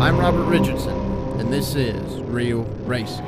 I'm Robert Richardson, and this is Real Racing.